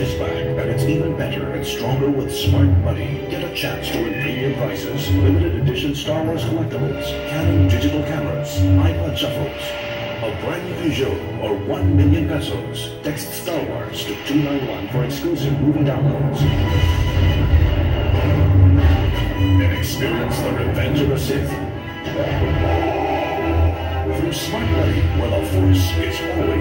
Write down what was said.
it's even better and stronger with Smart Money. Get a chance to win premium prizes, limited edition Star Wars collectibles, Canon digital cameras, iPod shuffles, a brand new Peugeot, or 1 million pesos. Text Star Wars to 291 for exclusive movie downloads. And experience the revenge of the Sith. Through Smart Money, where the Force is always.